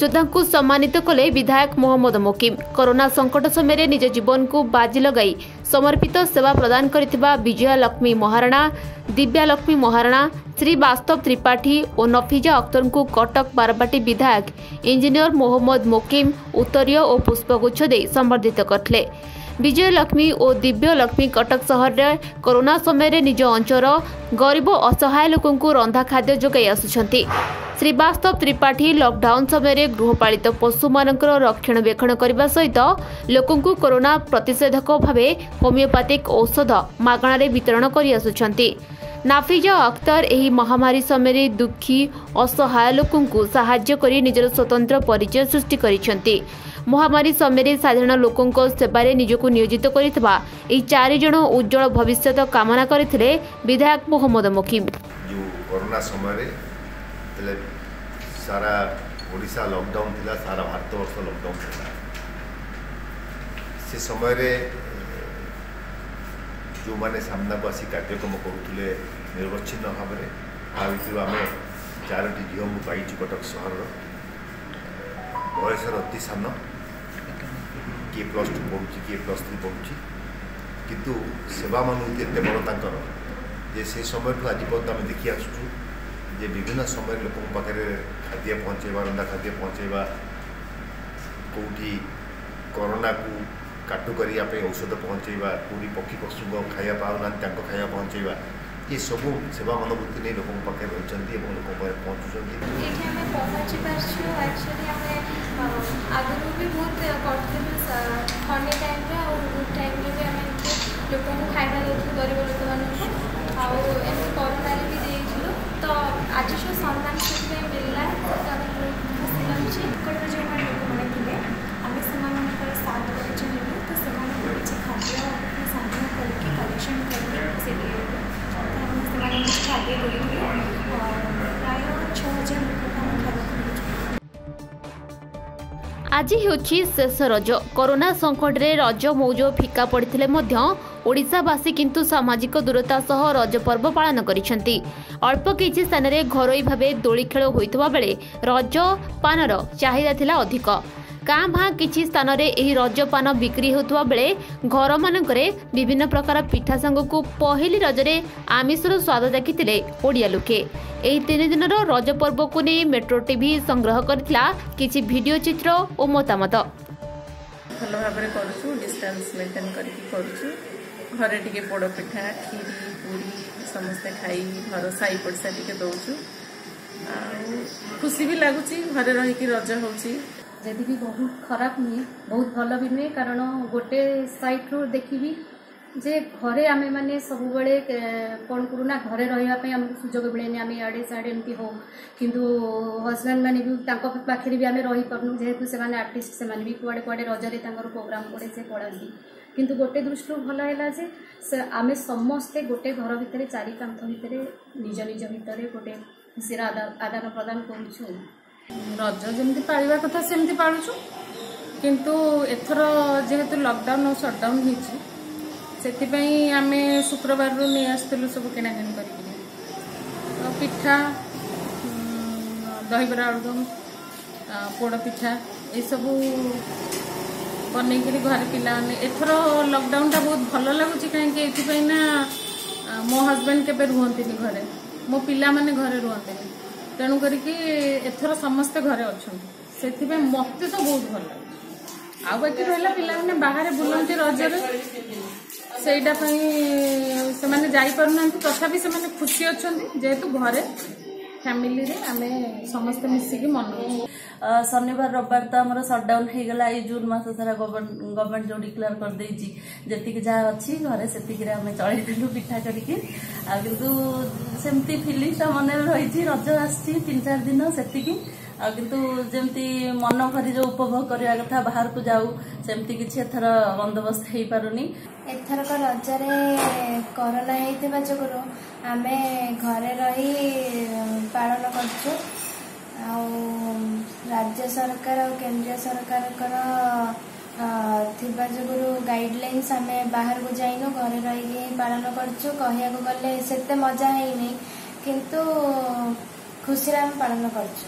ଯୋଦ୍ଧାଙ୍କୁ ସମ୍ମାନିତ କଲେ ବିଧାୟକ ମହମ୍ମଦ ମୋକିମ। କରୋନା ସଙ୍କଟ ସମୟରେ ନିଜ ଜୀବନକୁ ବାଜି ଲଗାଇ ସମର୍ପିତ ସେବା ପ୍ରଦାନ କରିଥିବା ବିଜୟା ଲକ୍ଷ୍ମୀ ମହାରଣା ଦିବ୍ୟା ଲକ୍ଷ୍ମୀ ମହାରଣା ଶ୍ରୀ ବାସ୍ତବ ତ୍ରିପାଠୀ ଓ ନଫିଜା ଅକ୍ତରଙ୍କୁ କଟକ ବାରବାଟୀ ବିଧାୟକ ଇଞ୍ଜିନିୟର ମହମ୍ମଦ ମୋକିମ ଉତ୍ତରୀୟ ଓ ପୁଷ୍ପଗୁଚ୍ଛ ଦେଇ ସମ୍ବର୍ଦ୍ଧିତ କରିଥିଲେ। ବିଜୟ ଲକ୍ଷ୍ମୀ ଓ ଦିବ୍ୟ ଲକ୍ଷ୍ମୀ କଟକ ସହରରେ କରୋନା ସମୟରେ ନିଜ ଅଞ୍ଚଳ ଗରିବ ଅସହାୟ ଲୋକଙ୍କୁ ରନ୍ଧା ଖାଦ୍ୟ ଯୋଗାଇ ଆସୁଛନ୍ତି। ଶ୍ରୀବାସ୍ତବ ତ୍ରିପାଠୀ ଲକଡାଉନ ସମୟରେ ଗୃହପାଳିତ ପଶୁମାନଙ୍କର ରକ୍ଷଣାବେକ୍ଷଣ କରିବା ସହିତ ଲୋକଙ୍କୁ କରୋନା ପ୍ରତିଷେଧକ ଭାବେ ହୋମିଓପାଥିକ ଔଷଧ ମାଗଣାରେ ବିତରଣ କରିଆସୁଛନ୍ତି ନାଫିଜା ଅକ୍ତର ଏହି ମହାମାରୀ ସମୟରେ ଦୁଃଖୀ ଅସହାୟ ଲୋକଙ୍କୁ ସାହାଯ୍ୟ କରି ନିଜର ସ୍ୱତନ୍ତ୍ର ପରିଚୟ ସୃଷ୍ଟି କରିଛନ୍ତି। ମହାମାରୀ ସମୟରେ ସାଧାରଣ ଲୋକଙ୍କ ସେବାରେ ନିଜକୁ ନିୟୋଜିତ କରିଥିବା ଏହି ଚାରିଜଣ ଉଜ୍ଜଳ ଭବିଷ୍ୟତ କାମନା କରିଥିଲେ ବିଧାୟକ ମହମ୍ମଦ ମୋକିମ। ଯେଉଁ କରୋନା ସମୟରେ ଯେତେବେଳେ ସାରା ଓଡ଼ିଶା ଲକଡାଉନ୍ ଥିଲା ସାରା ଭାରତବର୍ଷ ଲକଡାଉନ୍ ଥିଲା। ସେ ସମୟରେ ଯେଉଁମାନେ ସାମ୍ନାକୁ ଆସି କାର୍ଯ୍ୟକ୍ରମ କରୁଥିଲେ ନିରବଚ୍ଛିନ୍ନ ଭାବରେ ତା ଭିତରୁ ଆମେ ଚାରୋଟି ଝିଅଙ୍କୁ ପାଇଛୁ କଟକ ସହରର। ବୟସର ଅତି ସାନ। କିଏ ପ୍ଲସ୍ ଟୁ ପଢ଼ୁଛି କିଏ ପ୍ଲସ୍ ଥ୍ରୀ ପଢ଼ୁଛି। କିନ୍ତୁ ସେବା ମନୋବୃତ୍ତି ଏତେ ବଡ଼ ତାଙ୍କର ଯେ ସେ ସମୟଠୁ ଆଜି ପର୍ଯ୍ୟନ୍ତ ଆମେ ଦେଖି ଆସୁଛୁ ଯେ ବିଭିନ୍ନ ସମୟରେ ଲୋକଙ୍କ ପାଖରେ ଖାଦ୍ୟ ପହଞ୍ଚାଇବା ରନ୍ଧା ଖାଦ୍ୟ ପହଞ୍ଚାଇବା କେଉଁଠି କରୋନାକୁ କାଟୁ କରିବା ପାଇଁ ଔଷଧ ପହଞ୍ଚାଇବା କେଉଁଠି ପକ୍ଷୀ ପଶୁଙ୍କ ଖାଇବା ପାଉନାହାନ୍ତି ତାଙ୍କ ଖାଇବା ପହଞ୍ଚାଇବା ଏସବୁ ସେବା ମନୋବୃତ୍ତି ନେଇ ଲୋକଙ୍କ ପାଖରେ ରହିଛନ୍ତି ଏବଂ ଲୋକଙ୍କ ପାଖରେ ପହଞ୍ଚୁଛନ୍ତି ଏଇଠି ଆମେ ପହଞ୍ଚି ପାରିଛୁ ଆକ୍ଚୁଆଲି ଆମେ ଆଗରୁ ବି ବହୁତ କରିଥିଲୁ ଥଣ୍ଡା ଟାଇମ୍ରେ ଆଉ ଗୁଡ୍ ଟାଇମ୍ରେ ବି ଆମେ ଏମିତି ଲୋକଙ୍କୁ ଖାଇବା ଦେଉଥିଲୁ ଗରିବ ଲୋକମାନଙ୍କୁ ଆଉ ଏମିତି କରୋନାରେ ବି ଦେଇଥିଲୁ। ତ ଆଜି ଯେଉଁ ସମ୍ମାନ ସେଥିପାଇଁ ମିଳିଲା ତ ଆମେ ବହୁତ ଖୁସି ଲାଗୁଛି ନିକଟରେ ଯେଉଁମାନେ ଲୋକମାନେ ଥିଲେ ଆମେ ସେମାନଙ୍କର ସାଥ ପରିଚୟ ନେଲୁ ତ ସେମାନଙ୍କୁ କିଛି ଖାଦ୍ୟ ସଂଗ୍ରହ କରିକି କଲେକ୍ସନ୍ କରିକି ସେଠି ଆମେ ସେମାନଙ୍କୁ ଖାଦ୍ୟ ଦେଇଥିଲୁ ଆଜି ହେଉଛି ଶେଷ ରଜ। କରୋନା ସଙ୍କଟରେ ରଜ ମୌଜ ଫିକା ପଡ଼ିଥିଲେ ମଧ୍ୟ ଓଡ଼ିଶାବାସୀ କିନ୍ତୁ ସାମାଜିକ ଦୂରତା ସହ ରଜ ପର୍ବ ପାଳନ କରିଛନ୍ତି। ଅଳ୍ପ କିଛି ସ୍ଥାନରେ ଘରୋଇ ଭାବେ ଦୋଳି ଖେଳ ହୋଇଥିବା ବେଳେ ରଜ ପାନର ଚାହିଦା ଥିଲା ଅଧିକ। କାଁ ଭାଁ କିଛି ସ୍ଥାନରେ ଏହି ରଜପାନ ବିକ୍ରି ହେଉଥିବା ବେଳେ ଘରମାନଙ୍କରେ ବିଭିନ୍ନ ପ୍ରକାର ପିଠା ସାଙ୍ଗକୁ ପହିଲି ରଜରେ ଆମିଷର ସ୍ୱାଦ ଦେଖିଥିଲେ ଓଡ଼ିଆ ଲୋକେ। ଏହି ତିନି ଦିନର ରଜ ପର୍ବକୁ ନେଇ ମେଟ୍ରୋ ଟିଭି ସଂଗ୍ରହ କରିଥିଲା କିଛି ଭିଡ଼ିଓ ଚିତ୍ର ଓ ମତାମତ। ଭଲ ଭାବରେ କରୁଛୁ ଡିଷ୍ଟାନ୍ସ ମେଣ୍ଟେନ୍ କରିକି କରୁଛୁ। ଘରେ ଟିକେ ପୋଡ଼ ପିଠା କ୍ଷୀରି ପୁରୀ ସମସ୍ତେ ଖାଇ ଘର ସାହି ପଡ଼ିଶା ଟିକେ ଦେଉଛୁ। ଆଉ ଖୁସି ବି ଲାଗୁଛି ଘରେ ରହିକି ରଜ ହେଉଛି। ଯଦି ବି ବହୁତ ଖରାପ ନୁହେଁ ବହୁତ ଭଲ ବି ନୁହେଁ କାରଣ ଗୋଟେ ସାଇଟ୍ରୁ ଦେଖିବି ଯେ ଘରେ ଆମେମାନେ ସବୁବେଳେ ଏ, କ'ଣ କରୁନା ଘରେ ରହିବା ପାଇଁ ଆମକୁ ସୁଯୋଗ ମିଳେନି ଆମେ ଇଆଡ଼େ ସିଆଡ଼େ ଏମିତି ହଉ। କିନ୍ତୁ ହଜବେଣ୍ଡ ମାନେ ବି ତାଙ୍କ ପାଖରେ ବି ଆମେ ରହିପାରୁନୁ ଯେହେତୁ ସେମାନେ ଆର୍ଟିଷ୍ଟ ସେମାନେ ବି କୁଆଡ଼େ କୁଆଡ଼େ ରଜରେ ତାଙ୍କର ପ୍ରୋଗ୍ରାମ୍ ପଡ଼େ ସେ ପଳାନ୍ତି। କିନ୍ତୁ ଗୋଟେ ଦୃଷ୍ଟିରୁ ଭଲ ହେଲା ଯେ ସେ ଆମେ ସମସ୍ତେ ଗୋଟେ ଘର ଭିତରେ ଚାରି କାନ୍ଥ ଭିତରେ ନିଜ ନିଜ ଭିତରେ ଗୋଟେ ଖୁସିର ଆଦାନ ଆଦାନ ପ୍ରଦାନ କରୁଛୁ। ରଜ ଯେମିତି ପାଳିବା କଥା ସେମିତି ପାଳୁଛୁ। କିନ୍ତୁ ଏଥର ଯେହେତୁ ଲକଡାଉନ୍ ଆଉ ସଟଡାଉନ୍ ହେଇଛି ସେଥିପାଇଁ ଆମେ ଶୁକ୍ରବାରରୁ ନେଇ ଆସିଥିଲୁ ସବୁ କିଣାକିଣି କରିକିରି। ଆଉ ପିଠା ଉଁ, ଦହିବରା ଆଳୁଦମ୍ ଆଉ ପୋଡ଼ ପିଠା ଏସବୁ ବନେଇକିରି ଘରେ ପିଲାମାନେ ଏଥର ଲକଡାଉନଟା ବହୁତ ଭଲ ଲାଗୁଛି କାହିଁକି ଏଥିପାଇଁ ନା ଆ, ମୋ ହଜବେଣ୍ଡ କେବେ ରୁହନ୍ତିନି ଘରେ। ମୋ ପିଲାମାନେ ଘରେ ରୁହନ୍ତିନି। ତେଣୁ କରିକି ଏଥର ସମସ୍ତେ ଘରେ ଅଛନ୍ତି। ସେଥିପାଇଁ ମତେ ତ ବହୁତ ଭଲ ଲାଗୁଛି। ଆଉ ବାକି ରହିଲା ପିଲାମାନେ ବାହାରେ ବୁଲନ୍ତି ରଜରେ। ସେଇଟା ପାଇଁ ସେମାନେ ଯାଇପାରୁନାହାନ୍ତି। ତଥାପି ସେମାନେ ଖୁସି ଅଛନ୍ତି ଯେହେତୁ ଘରେ। ଫ୍ୟାମିଲିରେ ଆମେ ସମସ୍ତେ ମିଶିକି ମନାଉଛୁ। ଅ, ଶନିବାର ରବିବାର ତ ଆମର ସଟଡାଉନ ହେଇଗଲା ଏଇ ଜୁନ ମାସ ସାରା ଗଭର୍ଣ୍ଣମେଣ୍ଟ ଯୋଉ ଡିକ୍ଲେୟାର କରିଦେଇଛି ଯେତିକି ଯାହା ଅଛି ଘରେ ସେତିକିରେ ଆମେ ଚଳେଇଦେଲୁ ପିଠା କରିକି। ଆଉ କିନ୍ତୁ ସେମିତି ଫିଲିଙ୍ଗଟା ମନରେ ରହିଛି ରଜ ଆସିଛି ତିନି ଚାରି ଦିନ ସେତିକି। ଆଉ କିନ୍ତୁ ଯେମିତି ମନ ଭରି ଯୋଉ ଉପଭୋଗ କରିବା କଥା ବାହାରକୁ ଯାଉ ସେମିତି କିଛି ଏଥର ବନ୍ଦୋବସ୍ତ ହେଇପାରୁନି। ଏଥରକ ରଜରେ କରୋନା ହେଇଥିବା ଯୋଗୁରୁ ଆମେ ଘରେ ରହି ପାଳନ କରୁଛୁ। ଆଉ ରାଜ୍ୟ ସରକାର ଆଉ କେନ୍ଦ୍ରୀୟ ସରକାରଙ୍କର ଥିବା ଯୋଗୁରୁ ଗାଇଡଲାଇନ୍ସ ଆମେ ବାହାରକୁ ଯାଇନୁ ଘରେ ରହିକି ହିଁ ପାଳନ କରୁଛୁ। କହିବାକୁ ଗଲେ ସେତେ ମଜା ହେଇନି କିନ୍ତୁ ଖୁସିରେ ଆମେ ପାଳନ କରୁଛୁ।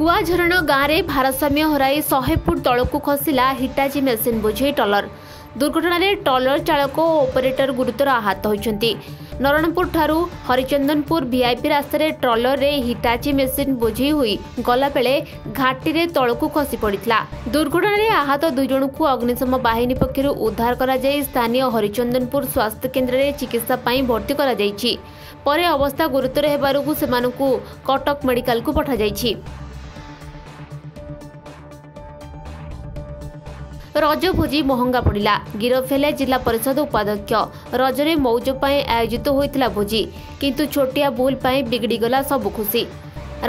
କୁଆଝରଣ ଗାଁରେ ଭାରସାମ୍ୟ ହରାଇ ଶହେ ଫୁଟ ତଳକୁ ଖସିଲା ହିଟାଚି ମେସିନ୍ ବୋଝେଇ ଟଲର ଦୁର୍ଘଟଣାରେ ଟଲର ଚାଳକ ଓ ଅପରେଟର ଗୁରୁତର ଆହତ ହୋଇଛନ୍ତି। ନରଣପୁରଠାରୁ ହରିଚନ୍ଦନପୁର ଭିଆଇପି ରାସ୍ତାରେ ଟ୍ରଲରରେ ହିଟାଚି ମେସିନ୍ ବୋଝେଇ ହୋଇ ଗଲାବେଳେ ଘାଟିରେ ତଳକୁ ଖସି ପଡ଼ିଥିଲା। ଦୁର୍ଘଟଣାରେ ଆହତ ଦୁଇ ଜଣଙ୍କୁ ଅଗ୍ନିଶମ ବାହିନୀ ପକ୍ଷରୁ ଉଦ୍ଧାର କରାଯାଇ ସ୍ଥାନୀୟ ହରିଚନ୍ଦନପୁର ସ୍ୱାସ୍ଥ୍ୟ କେନ୍ଦ୍ରରେ ଚିକିତ୍ସା ପାଇଁ ଭର୍ତ୍ତି କରାଯାଇଛି। ପରେ ଅବସ୍ଥା ଗୁରୁତର ହେବାରୁ ସେମାନଙ୍କୁ କଟକ ମେଡିକାଲକୁ ପଠାଯାଇଛି। ରଜ ଭୋଜି ମହଙ୍ଗା ପଡ଼ିଲା। ଗିରଫ ହେଲେ ଜିଲ୍ଲା ପରିଷଦ ଉପାଧ୍ୟକ୍ଷ। ରଜରେ ମୌଜ ପାଇଁ ଆୟୋଜିତ ହୋଇଥିଲା ଭୋଜି। କିନ୍ତୁ ଛୋଟିଆ ଭୁଲ ପାଇଁ ବିଗିଡ଼ିଗଲା ସବୁ ଖୁସି।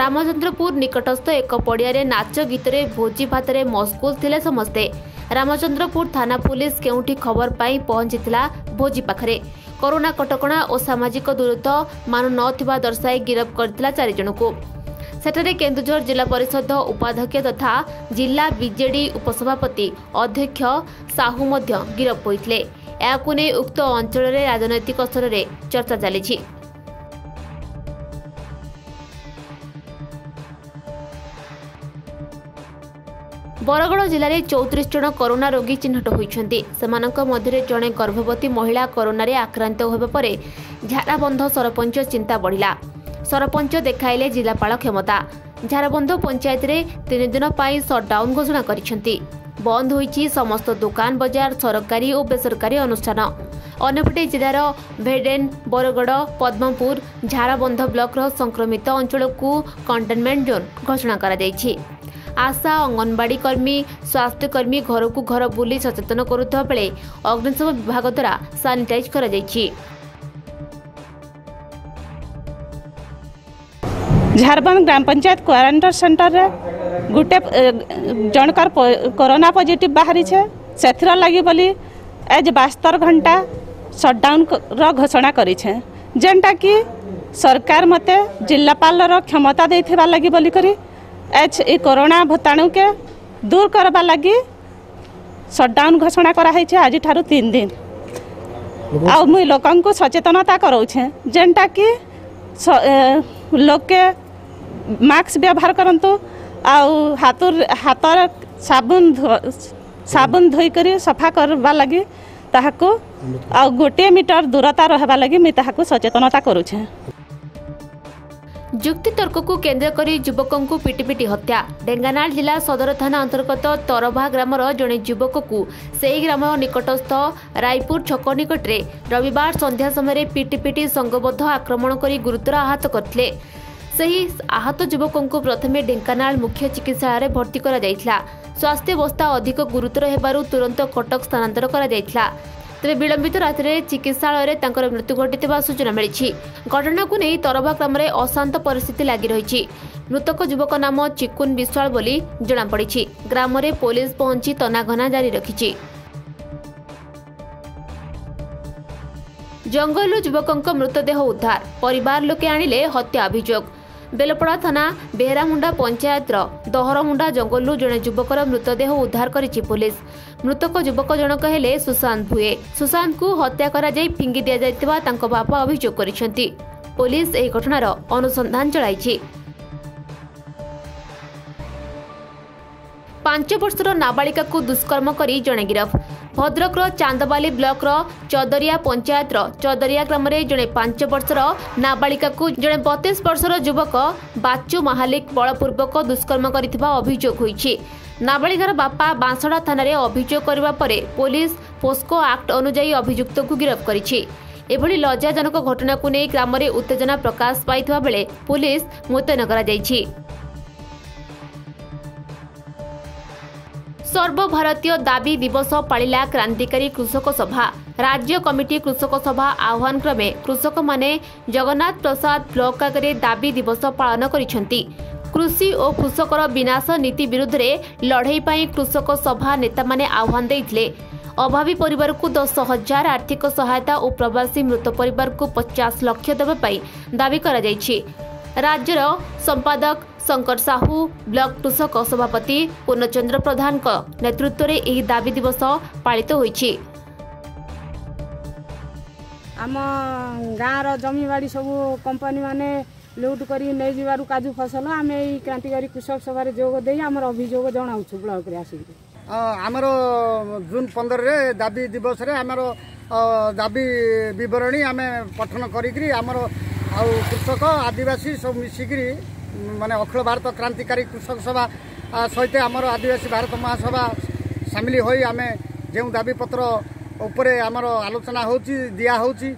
ରାମଚନ୍ଦ୍ରପୁର ନିକଟସ୍ଥ ଏକ ପଡ଼ିଆରେ ନାଚ ଗୀତରେ ଭୋଜି ଭାତରେ ମସ୍ଗୁଲ ଥିଲେ ସମସ୍ତେ। ରାମଚନ୍ଦ୍ରପୁର ଥାନା ପୁଲିସ କେଉଁଠି ଖବର ପାଇ ପହଞ୍ଚିଥିଲା ଭୋଜି ପାଖରେ। କରୋନା କଟକଣା ଓ ସାମାଜିକ ଦୂରତ୍ୱ ମାନୁ ନଥିବା ଦର୍ଶାଇ ଗିରଫ କରିଥିଲା ଚାରିଜଣଙ୍କୁ ସେଠାରେ କେନ୍ଦୁଝର ଜିଲ୍ଲା ପରିଷଦ ଉପାଧ୍ୟକ୍ଷ ତଥା ଜିଲ୍ଲା ବିଜେଡି ଉପସଭାପତି ଅଧ୍ୟକ୍ଷ ସାହୁ ମଧ୍ୟ ଗିରଫ ହୋଇଥିଲେ। ଏହାକୁ ନେଇ ଉକ୍ତ ଅଞ୍ଚଳରେ ରାଜନୈତିକ ସ୍ତରରେ ଚର୍ଚ୍ଚା ଚାଲିଛି। ବରଗଡ଼ ଜିଲ୍ଲାରେ ଚଉତିରିଶ ଜଣ କରୋନା ରୋଗୀ ଚିହ୍ନଟ ହୋଇଛନ୍ତି। ସେମାନଙ୍କ ମଧ୍ୟରେ ଜଣେ ଗର୍ଭବତୀ ମହିଳା କରୋନାରେ ଆକ୍ରାନ୍ତ ହେବା ପରେ ଝାଡ଼ାବନ୍ଧ ସରପଞ୍ଚ ଚିନ୍ତା ବଢ଼ିଲା। ସରପଞ୍ଚ ଦେଖାଇଲେ ଜିଲ୍ଲାପାଳ କ୍ଷମତା। ଝାରବନ୍ଧ ପଞ୍ଚାୟତରେ ତିନି ଦିନ ପାଇଁ ସଟ୍ଡାଉନ୍ ଘୋଷଣା କରିଛନ୍ତି। ବନ୍ଦ ହୋଇଛି ସମସ୍ତ ଦୋକାନ ବଜାର ସରକାରୀ ଓ ବେସରକାରୀ ଅନୁଷ୍ଠାନ। ଅନ୍ୟପଟେ ଜିଲ୍ଲାର ଭେଡେନ୍ ବରଗଡ଼ ପଦ୍ମପୁର ଝାରବନ୍ଧ ବ୍ଲକର ସଂକ୍ରମିତ ଅଞ୍ଚଳକୁ କଣ୍ଟେନମେଣ୍ଟ ଜୋନ୍ ଘୋଷଣା କରାଯାଇଛି। ଆଶା ଅଙ୍ଗନବାଡି କର୍ମୀ ସ୍ୱାସ୍ଥ୍ୟକର୍ମୀ ଘରକୁ ଘର ବୁଲି ସଚେତନ କରୁଥିବା ବେଳେ ଅଗ୍ନିଶମ ବିଭାଗ ଦ୍ୱାରା ସାନିଟାଇଜ୍ କରାଯାଇଛି। ଝାରବନ୍ଦ ଗ୍ରାମ ପଞ୍ଚାୟତ କ୍ୱାରେଣ୍ଟାଇନ୍ ସେଣ୍ଟରରେ ଗୋଟେ ଜଣକର କରୋନା ପଜିଟିଭ ବାହାରିଛେ ସେଥିର ଲାଗି ବୋଲି ଆଜ ବାସ୍ତର ଘଣ୍ଟା ସଟ୍ଡାଉନ୍ର ଘୋଷଣା କରିଛେ ଯେନ୍ଟାକି ସରକାର ମୋତେ ଜିଲ୍ଲାପାଳର କ୍ଷମତା ଦେଇଥିବା ଲାଗି ବୋଲିକରି ଏଚ୍ ଇ କରୋନା ଭୂତାଣୁକେ ଦୂର କରବା ଲାଗି ସଟ୍ଡାଉନ୍ ଘୋଷଣା କରାହେଇଛେ ଆଜିଠାରୁ ତିନି ଦିନ ଆଉ ମୁଇଁ ଲୋକଙ୍କୁ ସଚେତନତା କରାଉଛେ ଯେନ୍ଟାକି ଲୋକେ ମାସ୍କ ବ୍ୟବହାର କରନ୍ତୁ। ଆଉ ହାତ ହାତର ସାବୁନ ସାବୁନ ଧୋଇକରି ସଫା କରିବା ଲାଗି ତାହାକୁ ଆଉ ଗୋଟିଏ ମିଟର ଦୂରତା ରହିବା ଲାଗି ମୁଇଁ ତାହାକୁ ସଚେତନତା କରୁଛେ। ଯୁକ୍ତିତର୍କକୁ କେନ୍ଦ୍ର କରି ଯୁବକଙ୍କୁ ପିଟିପିଟି ହତ୍ୟା। ଢେଙ୍କାନାଳ ଜିଲ୍ଲା ସଦର ଥାନା ଅନ୍ତର୍ଗତ ତରଭା ଗ୍ରାମର ଜଣେ ଯୁବକକୁ ସେହି ଗ୍ରାମ ନିକଟସ୍ଥ ରାୟପୁର ଛକ ନିକଟରେ ରବିବାର ସନ୍ଧ୍ୟା ସମୟରେ ପିଟିପିଟି ସଂଘବଦ୍ଧ ଆକ୍ରମଣ କରି ଗୁରୁତର ଆହତ କରିଥିଲେ। ସେହି ଆହତ ଯୁବକଙ୍କୁ ପ୍ରଥମେ ଢେଙ୍କାନାଳ ମୁଖ୍ୟ ଚିକିତ୍ସାଳୟରେ ଭର୍ତ୍ତି କରାଯାଇଥିଲା। ସ୍ୱାସ୍ଥ୍ୟାବସ୍ଥା ଅଧିକ ଗୁରୁତର ହେବାରୁ ତୁରନ୍ତ କଟକ ସ୍ଥାନାନ୍ତର କରାଯାଇଥିଲା। ତେବେ ବିଳମ୍ବିତ ରାତିରେ ଚିକିତ୍ସାଳୟରେ ତାଙ୍କର ମୃତ୍ୟୁ ଘଟିଥିବା ସୂଚନା ମିଳିଛି ଘଟଣାକୁ ନେଇ ତରଭା ଗ୍ରାମରେ ଅଶାନ୍ତ ପରିସ୍ଥିତି ଲାଗି ରହିଛି ମୃତକ ଯୁବକ ନାମ ଚିକୁନ ବିଶ୍ୱାଳ ବୋଲି ଜଣାପଡ଼ିଛି ଗ୍ରାମରେ ପୋଲିସ ପହଞ୍ଚି ତନାଘନା ଜାରି ରଖିଛି ଜଙ୍ଗଲରୁ ଯୁବକଙ୍କ ମୃତଦେହ ଉଦ୍ଧାର ପରିବାର ଲୋକେ ଆଣିଲେ ହତ୍ୟା ଅଭିଯୋଗ ବେଲପଡ଼ା ଥାନା ବେହେରାମୁଣ୍ଡା ପଞ୍ଚାୟତର ଦହରମୁଣ୍ଡା ଜଙ୍ଗଲରୁ ଜଣେ ଯୁବକର ମୃତଦେହ ଉଦ୍ଧାର କରିଛି ପୋଲିସ। ମୃତକ ଯୁବକ ଜଣକ ହେଲେ ସୁଶାନ୍ତ ଭୁଏ ସୁଶାନ୍ତଙ୍କୁ ହତ୍ୟା କରାଯାଇ ଫିଙ୍ଗି ଦିଆଯାଇଥିବା ତାଙ୍କ ବାପା ଅଭିଯୋଗ କରିଛନ୍ତି। ପୋଲିସ ଏହି ଘଟଣାର ଅନୁସନ୍ଧାନ ଚଳାଇଛି। ପାଞ୍ଚ ବର୍ଷର ନାବାଳିକାକୁ ଦୁଷ୍କର୍ମ କରି ଜଣେ ଗିରଫ। ଭଦ୍ରକର ଚାନ୍ଦବାଲି ବ୍ଲକର ଚଦରିଆ ପଞ୍ଚାୟତର ଚଦରିଆ ଗ୍ରାମରେ ଜଣେ ପାଞ୍ଚ ବର୍ଷର ନାବାଳିକାକୁ ଜଣେ ବତିଶ ବର୍ଷର ଯୁବକ ବାଚୁ ମାହାଲିକ ବଳପୂର୍ବକ ଦୁଷ୍କର୍ମ କରିଥିବା ଅଭିଯୋଗ ହୋଇଛି। ନାବାଳିକାର ବାପା ବାଁସଡ଼ା ଥାନାରେ ଅଭିଯୋଗ କରିବା ପରେ ପୋଲିସ ପୋସ୍କୋ ଆକ୍ଟ ଅନୁଯାୟୀ ଅଭିଯୁକ୍ତକୁ ଗିରଫ କରିଛି। ଏଭଳି ଲଜ୍ଜାଜନକ ଘଟଣାକୁ ନେଇ ଗ୍ରାମରେ ଉତ୍ତେଜନା ପ୍ରକାଶ ପାଇଥିବା ବେଳେ ପୋଲିସ ମୁତୟନ କରାଯାଇଛି। ସର୍ବଭାରତୀୟ ଦାବି ଦିବସ ପାଳିଲା କ୍ରାନ୍ତିକାରୀ କୃଷକ ସଭା ରାଜ୍ୟ କମିଟି କୃଷକ ସଭା ଆହ୍ୱାନ କ୍ରମେ କୃଷକମାନେ ଜଗନ୍ନାଥ ପ୍ରସାଦ ବ୍ଲକ ଆଗରେ ଦାବି ଦିବସ ପାଳନ କରିଛନ୍ତି କୃଷି ଓ କୃଷକର ବିନାଶ ନୀତି ବିରୁଦ୍ଧରେ ଲଢ଼େଇ ପାଇଁ କୃଷକ ସଭା ନେତାମାନେ ଆହ୍ୱାନ ଦେଇଥିଲେ ଅଭାବୀ ପରିବାରକୁ ଦଶ ହଜାର ଆର୍ଥିକ ସହାୟତା ଓ ପ୍ରବାସୀ ମୃତ ପରିବାରକୁ ପଚାଶ ଲକ୍ଷ ଦେବା ପାଇଁ ଦାବି କରାଯାଇଛି ରାଜ୍ୟର ସମ୍ପାଦକ ଶଙ୍କର ସାହୁ ବ୍ଲକ କୃଷକ ସଭାପତି ପୂର୍ଣ୍ଣଚନ୍ଦ୍ର ପ୍ରଧାନଙ୍କ ନେତୃତ୍ୱରେ ଏହି ଦାବି ଦିବସ ପାଳିତ ହୋଇଛି। ଆମ ଗାଁର ଜମିବାଡ଼ି ସବୁ କମ୍ପାନୀମାନେ ଲୁଟ୍ କରି ନେଇଯିବାରୁ କାଜୁ ଫସଲ ଆମେ ଏଇ କ୍ରାନ୍ତିକାରୀ କୃଷକ ସଭାରେ ଯୋଗ ଦେଇ ଆମର ଅଭିଯୋଗ ଜଣାଉଛୁ ବ୍ଲକରେ ଆସିକି। ଅ, ଆମର ଜୁନ୍ ପନ୍ଦରରେ ଦାବି ଦିବସରେ ଆମର ଅ, ଦାବି ବିବରଣୀ ଆମେ ପଠନ କରିକିରି ଆମର ଆଉ କୃଷକ ଆଦିବାସୀ ସବୁ ମିଶିକିରି ମାନେ ଅଖିଳ ଭାରତ କ୍ରାନ୍ତିକାରୀ କୃଷକ ସଭା ସହିତ ଆମର ଆଦିବାସୀ ଭାରତ ମହାସଭା ସାମିଲ ହୋଇ ଆମେ ଯେଉଁ ଦାବିପତ୍ର ଉପରେ ଆମର ଆଲୋଚନା ହେଉଛି ଦିଆ ହେଉଛି